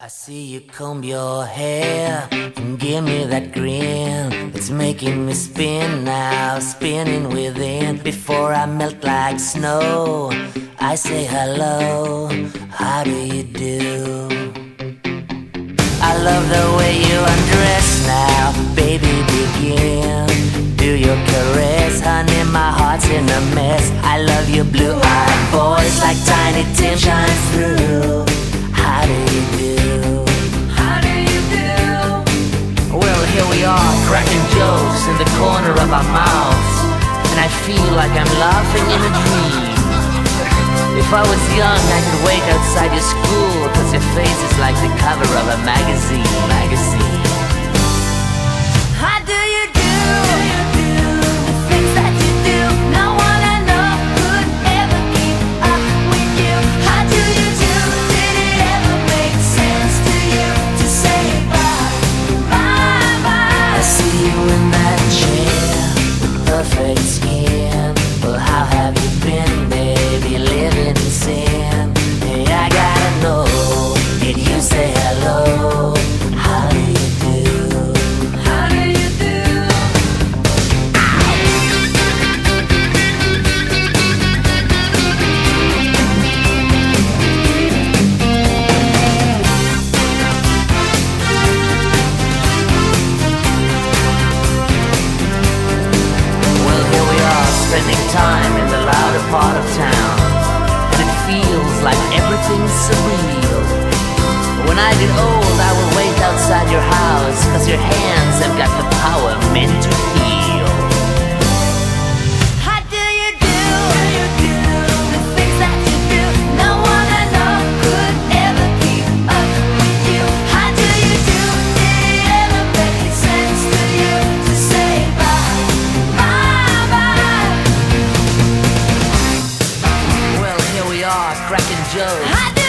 I see you comb your hair and give me that grin. It's making me spin now, spinning within. Before I melt like snow, I say hello. How do you do? I love the way you undress now, baby. Begin. Do your caress, honey. My heart's in a mess. I love your blue-eyed voice like Tiny Tim shines through. In the corner of our mouths, and I feel like I'm laughing in a dream. If I was young, I could wait outside your school, cause your face is like the cover of a magazine. Spending time in the louder part of town. And it feels like everything's surreal. When I get old, I will wait outside your house, cause your hands cracking jokes.